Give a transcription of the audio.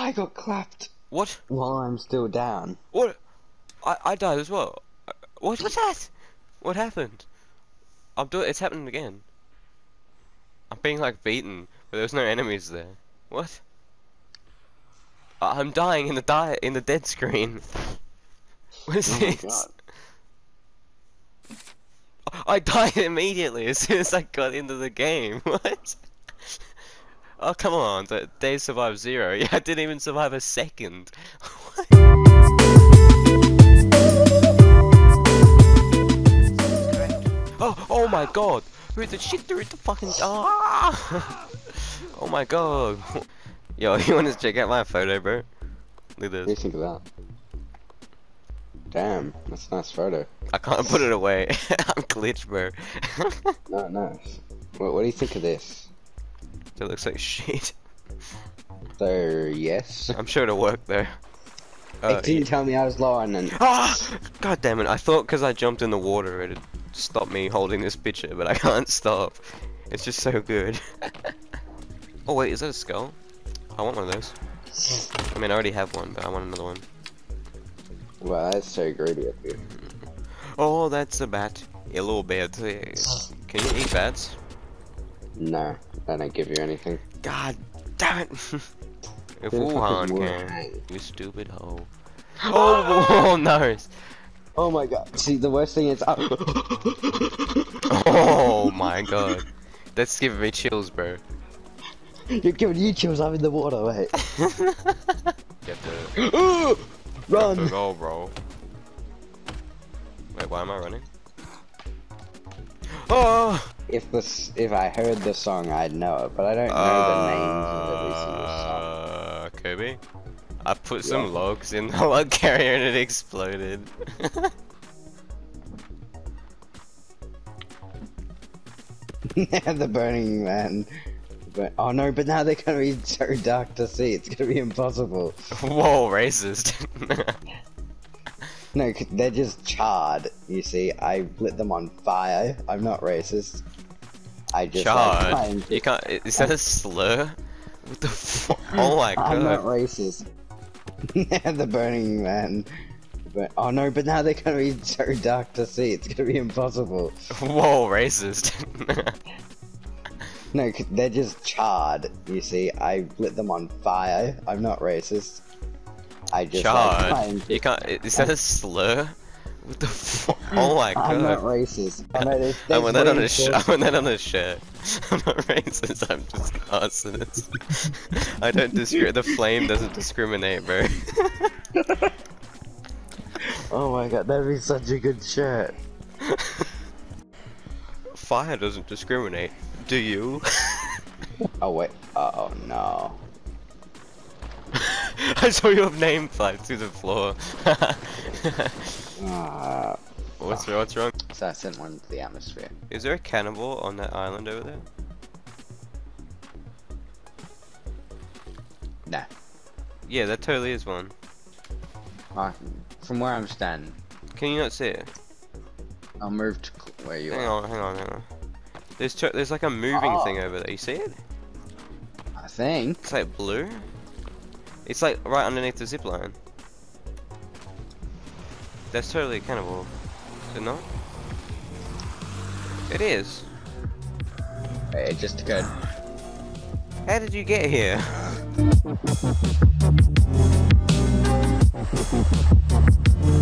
I got clapped What? while I'm still down. What? I I died as well. What was that? What happened? I'm doing. It's happening again. I'm being like beaten, but there's no enemies there. What? I- I'm dying in the die in the dead screen. What is Oh this? god. I died immediately as soon as I got into the game. What? Oh come on, the day survived zero. Yeah, I didn't even survive a second. Oh, oh my god! Who the shit through the fucking ah! Oh my god! Yo, you want to check out my photo, bro? Look at this. What do you think of that? Damn, that's a nice photo. I can't put it away. I'm glitched, bro. No, nice. What, what do you think of this? It looks like shit. So, yes. I'm sure it'll work though. Uh, it didn't tell me I was low on and Ah! God damn it! I thought because I jumped in the water it'd stop me holding this picture, but I can't stop. It's just so good. oh wait, is that a skull? I want one of those. I mean, I already have one, but I want another one. Well, that's so greedy of you. Oh, that's a bat. A little bat. Can you eat bats? No, I don't give you anything. God damn it! if You're Wuhan can, you stupid hoe. Oh, oh, oh no! Oh my god. See, the worst thing is. Oh my god. That's giving me chills, bro. You're giving you chills, I'm in the water, mate. Get the Run! go, bro. Wait, why am I running? Oh! If this, if I heard the song, I'd know it, but I don't know the names of every single song. Uh, Kirby? I put some Yeah. logs in the log carrier and it exploded. the Burning Man. But, oh no, but now they're gonna be so dark to see. It's gonna be impossible. Whoa, racist. no, they're just charred. You see, I lit them on fire. I'm not racist. I just like, trying to- You can't. Is that a slur? What the fuck? Oh my god. I'm not racist. the Burning Man. But, oh no, but now they're gonna be so dark to see. It's gonna be impossible. Whoa, racist. no, they're just charred. You see, I lit them on fire. I'm not racist. I just Charred. to- You can't. Is that a slur? What the fuck? Oh my god. I'm not racist. I know there's, I want that on a shirt. I want that on a shirt. I'm not racist. I'm just arsonist. I don't discriminate. The flame doesn't discriminate, bro. Oh my god, that'd be such a good shirt. Fire doesn't discriminate. Do you? Oh wait. Uh oh no. I saw your name fly through the floor. Uh, what's wrong? What's wrong? so I sent one to the atmosphere. Is there a cannibal on that island over there? Nah. Yeah, that totally is one. Uh, from where I'm standing, Can you not see it? I'll move to where you Hang are. on, hang on, hang on. There's there's like a moving Oh. thing over there. You see it? I think. It's like blue. It's like right underneath the zip line. That's totally a cannibal. Is it not? It is. It just occurred. How did you get here?